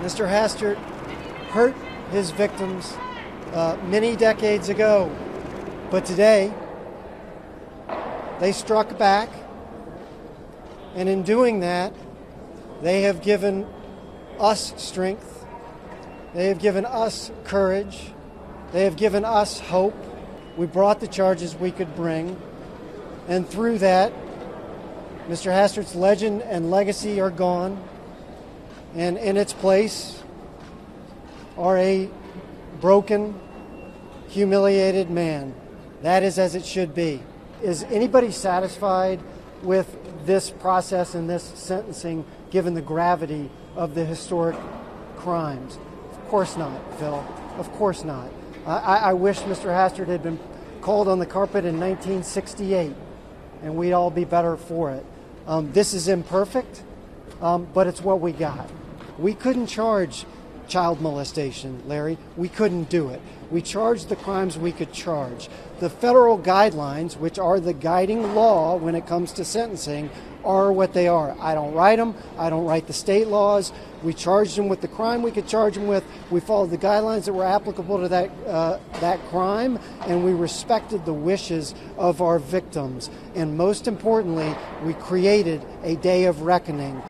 Mr. Hastert hurt his victims uh, many decades ago, but today they struck back, and in doing that, they have given us strength, they have given us courage, they have given us hope. We brought the charges we could bring, and through that, Mr. Hastert's legend and legacy are gone, and in its place are a broken, humiliated man. That is as it should be. Is anybody satisfied with this process and this sentencing given the gravity of the historic crimes? Of course not, Phil. Of course not. I, I wish Mr. Hastert had been called on the carpet in 1968, and we'd all be better for it. Um, this is imperfect, um, but it's what we got. We couldn't charge child molestation, Larry. We couldn't do it. We charged the crimes we could charge. The federal guidelines, which are the guiding law when it comes to sentencing, are what they are. I don't write them. I don't write the state laws. We charged them with the crime we could charge them with. We followed the guidelines that were applicable to that uh, that crime, and we respected the wishes of our victims. And most importantly, we created a day of reckoning